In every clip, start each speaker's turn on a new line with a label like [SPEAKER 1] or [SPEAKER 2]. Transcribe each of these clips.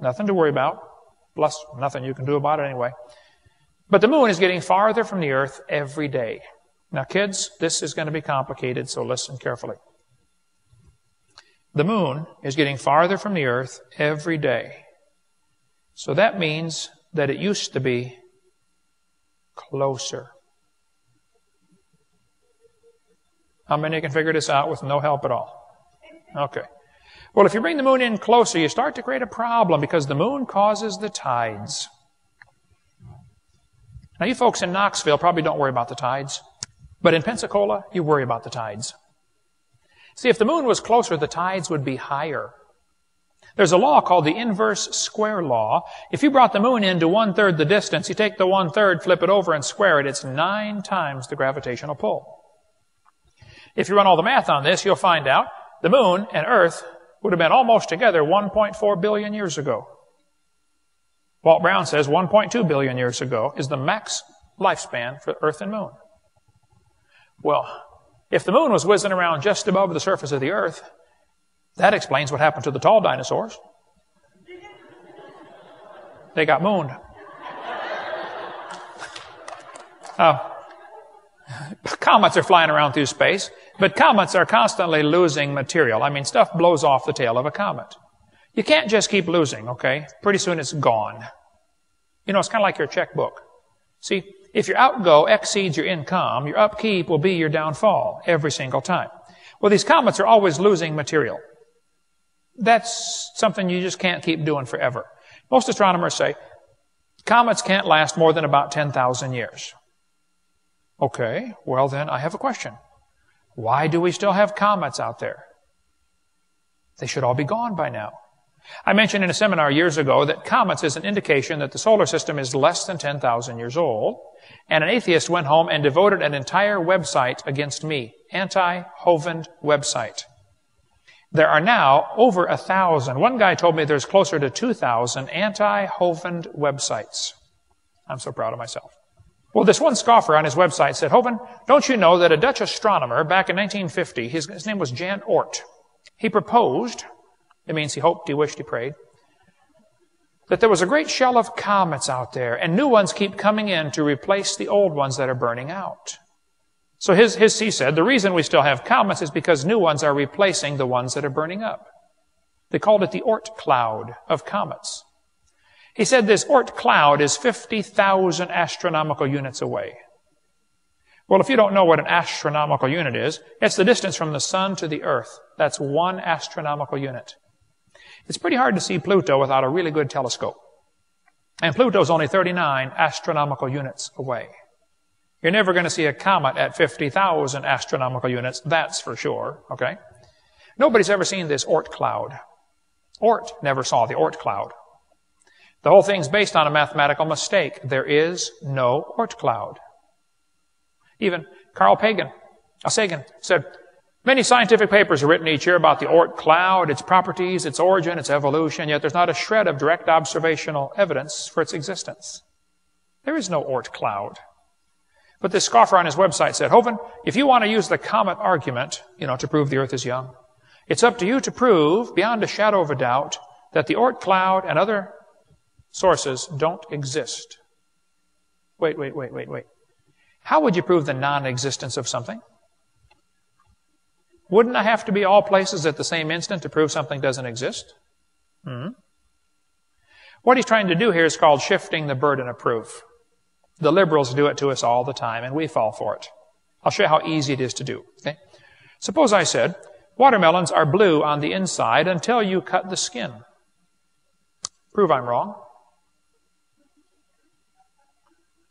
[SPEAKER 1] Nothing to worry about. Plus, nothing you can do about it anyway. But the moon is getting farther from the earth every day. Now, kids, this is going to be complicated, so listen carefully. The moon is getting farther from the earth every day. So that means that it used to be closer. How many can figure this out with no help at all? Okay. Well, if you bring the moon in closer, you start to create a problem because the moon causes the tides. Now, you folks in Knoxville probably don't worry about the tides, but in Pensacola, you worry about the tides. See, if the moon was closer, the tides would be higher. There's a law called the inverse square law. If you brought the moon in to one third the distance, you take the one third, flip it over, and square it, it's nine times the gravitational pull. If you run all the math on this, you'll find out the moon and Earth would have been almost together 1.4 billion years ago. Walt Brown says 1.2 billion years ago is the max lifespan for Earth and Moon. Well, if the moon was whizzing around just above the surface of the Earth, that explains what happened to the tall dinosaurs. They got mooned. Uh, comets are flying around through space, but comets are constantly losing material. I mean, stuff blows off the tail of a comet. You can't just keep losing, okay? Pretty soon it's gone. You know, it's kind of like your checkbook. See, if your outgo exceeds your income, your upkeep will be your downfall every single time. Well, these comets are always losing material. That's something you just can't keep doing forever. Most astronomers say comets can't last more than about 10,000 years. Okay, well then I have a question. Why do we still have comets out there? They should all be gone by now. I mentioned in a seminar years ago that comets is an indication that the solar system is less than 10,000 years old, and an atheist went home and devoted an entire website against me, anti-Hovind website. There are now over a thousand. One guy told me there's closer to 2,000 anti-Hovind websites. I'm so proud of myself. Well, this one scoffer on his website said, Hovind, don't you know that a Dutch astronomer back in 1950, his, his name was Jan Oort, he proposed, it means he hoped, he wished, he prayed, that there was a great shell of comets out there, and new ones keep coming in to replace the old ones that are burning out. So his, his, he said, the reason we still have comets is because new ones are replacing the ones that are burning up. They called it the Oort cloud of comets. He said this Oort cloud is 50,000 astronomical units away. Well, if you don't know what an astronomical unit is, it's the distance from the sun to the earth. That's one astronomical unit. It's pretty hard to see Pluto without a really good telescope. And Pluto's only 39 astronomical units away. You're never going to see a comet at 50,000 astronomical units, that's for sure, okay? Nobody's ever seen this Oort cloud. Oort never saw the Oort cloud. The whole thing's based on a mathematical mistake. There is no Oort cloud. Even Carl Pagan, a Sagan, said, Many scientific papers are written each year about the Oort cloud, its properties, its origin, its evolution, yet there's not a shred of direct observational evidence for its existence. There is no Oort cloud. But this scoffer on his website said, Hovind, if you want to use the comet argument, you know, to prove the earth is young, it's up to you to prove, beyond a shadow of a doubt, that the Oort cloud and other sources don't exist. Wait, wait, wait, wait, wait. How would you prove the non-existence of something? Wouldn't I have to be all places at the same instant to prove something doesn't exist? Hmm? What he's trying to do here is called shifting the burden of proof. The liberals do it to us all the time, and we fall for it. I'll show you how easy it is to do. Okay? Suppose I said, watermelons are blue on the inside until you cut the skin. Prove I'm wrong.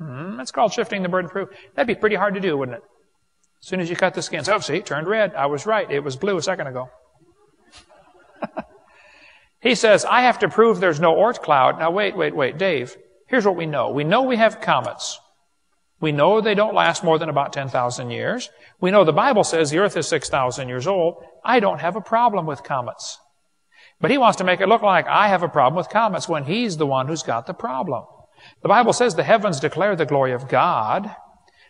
[SPEAKER 1] Hmm, that's called shifting the burden of proof. That'd be pretty hard to do, wouldn't it? As soon as you cut the skin, oh, see, it turned red. I was right. It was blue a second ago. he says, I have to prove there's no Oort cloud. Now wait, wait, wait, Dave. Here's what we know. We know we have comets. We know they don't last more than about 10,000 years. We know the Bible says the earth is 6,000 years old. I don't have a problem with comets. But he wants to make it look like I have a problem with comets when he's the one who's got the problem. The Bible says the heavens declare the glory of God.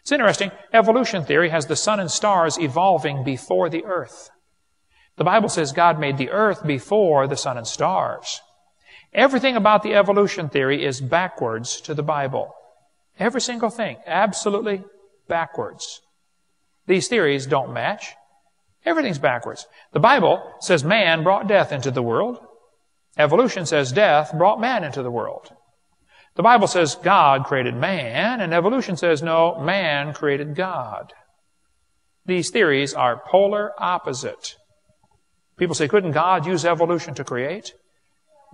[SPEAKER 1] It's interesting. Evolution theory has the sun and stars evolving before the earth. The Bible says God made the earth before the sun and stars. Everything about the evolution theory is backwards to the Bible. Every single thing. Absolutely backwards. These theories don't match. Everything's backwards. The Bible says man brought death into the world. Evolution says death brought man into the world. The Bible says God created man, and evolution says no, man created God. These theories are polar opposite. People say, couldn't God use evolution to create?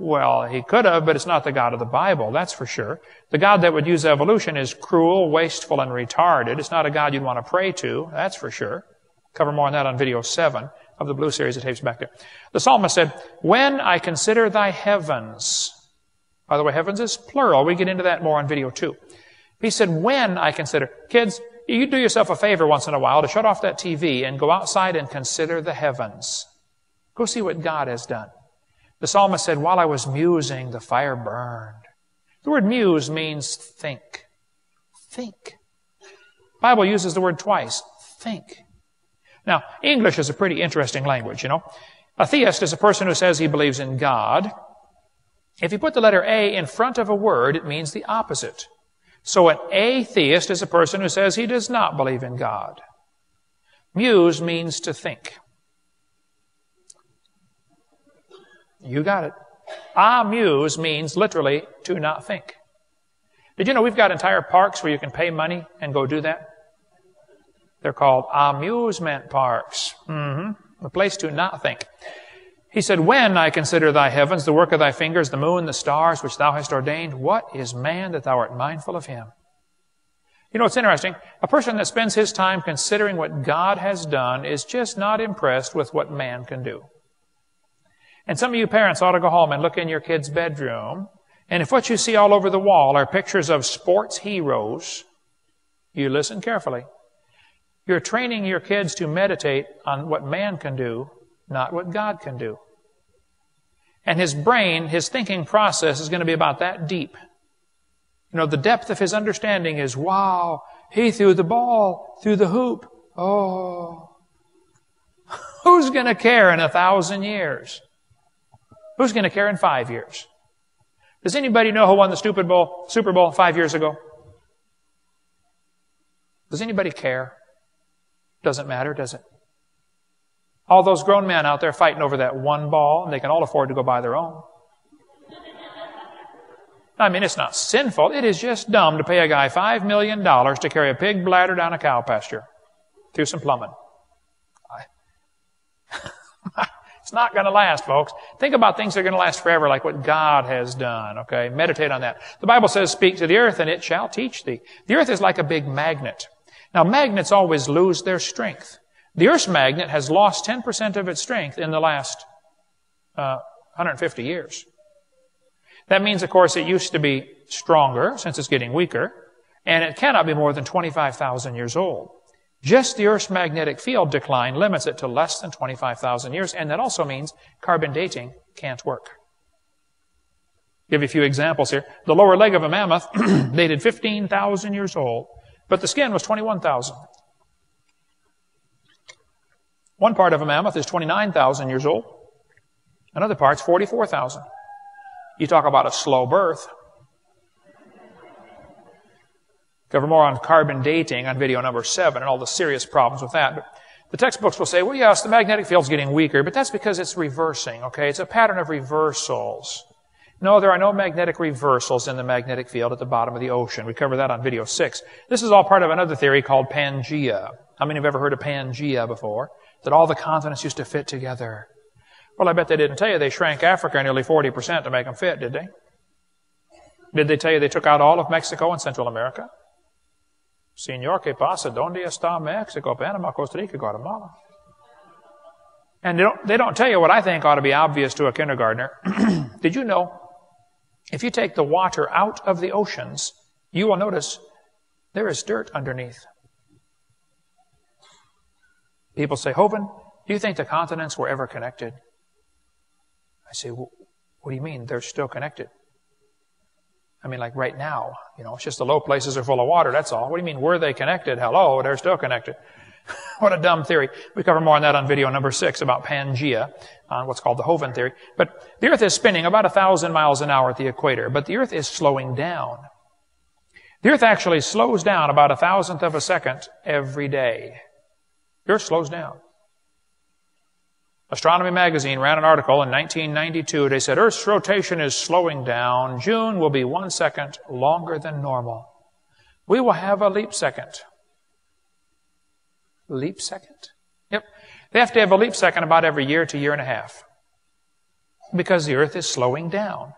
[SPEAKER 1] Well, he could have, but it's not the God of the Bible, that's for sure. The God that would use evolution is cruel, wasteful, and retarded. It's not a God you'd want to pray to, that's for sure. Cover more on that on video 7 of the Blue Series of tapes back there. The psalmist said, When I consider thy heavens, by the way, heavens is plural. We get into that more on video 2. He said, When I consider, kids, you do yourself a favor once in a while to shut off that TV and go outside and consider the heavens. Go see what God has done. The psalmist said, While I was musing, the fire burned. The word muse means think. Think. Bible uses the word twice. Think. Now, English is a pretty interesting language, you know. A theist is a person who says he believes in God. If you put the letter A in front of a word, it means the opposite. So an atheist is a person who says he does not believe in God. Muse means to think. You got it. Amuse means literally to not think. Did you know we've got entire parks where you can pay money and go do that? They're called amusement parks. Mm-hmm. A place to not think. He said, When I consider thy heavens, the work of thy fingers, the moon, the stars, which thou hast ordained, what is man that thou art mindful of him? You know, it's interesting. A person that spends his time considering what God has done is just not impressed with what man can do. And some of you parents ought to go home and look in your kid's bedroom. And if what you see all over the wall are pictures of sports heroes, you listen carefully. You're training your kids to meditate on what man can do, not what God can do. And his brain, his thinking process is going to be about that deep. You know, the depth of his understanding is, wow, he threw the ball through the hoop. Oh. Who's going to care in a thousand years? Who's going to care in five years? Does anybody know who won the Super Bowl, Super Bowl five years ago? Does anybody care? Doesn't matter, does it? All those grown men out there fighting over that one ball, and they can all afford to go buy their own. I mean, it's not sinful. It is just dumb to pay a guy $5 million to carry a pig bladder down a cow pasture through some plumbing. It's not going to last, folks. Think about things that are going to last forever, like what God has done, okay? Meditate on that. The Bible says, speak to the earth and it shall teach thee. The earth is like a big magnet. Now, magnets always lose their strength. The earth's magnet has lost 10% of its strength in the last uh, 150 years. That means, of course, it used to be stronger since it's getting weaker, and it cannot be more than 25,000 years old. Just the Earth's magnetic field decline limits it to less than 25,000 years, and that also means carbon dating can't work. I'll Give you a few examples here. The lower leg of a mammoth dated 15,000 years old, but the skin was 21,000. One part of a mammoth is 29,000 years old. Another part's 44,000. You talk about a slow birth. Cover more on carbon dating on video number seven and all the serious problems with that. But the textbooks will say, well, yes, the magnetic field's getting weaker, but that's because it's reversing, okay? It's a pattern of reversals. No, there are no magnetic reversals in the magnetic field at the bottom of the ocean. We cover that on video six. This is all part of another theory called Pangea. How many have ever heard of Pangea before? That all the continents used to fit together. Well, I bet they didn't tell you they shrank Africa nearly 40% to make them fit, did they? Did they tell you they took out all of Mexico and Central America? Señor, ¿qué pasa? ¿Dónde está Mexico, Panama, Costa Rica, Guatemala? And they don't, they don't tell you what I think ought to be obvious to a kindergartner. Did you know if you take the water out of the oceans, you will notice there is dirt underneath. People say, Hovind, do you think the continents were ever connected? I say, well, what do you mean? They're still connected. I mean, like right now, you know, it's just the low places are full of water, that's all. What do you mean, were they connected? Hello, they're still connected. what a dumb theory. We cover more on that on video number six about Pangea, on what's called the Hovind theory. But the Earth is spinning about a thousand miles an hour at the equator, but the Earth is slowing down. The Earth actually slows down about a thousandth of a second every day. The Earth slows down. Astronomy magazine ran an article in 1992. They said Earth's rotation is slowing down. June will be one second longer than normal. We will have a leap second. Leap second? Yep. They have to have a leap second about every year to year and a half. Because the Earth is slowing down.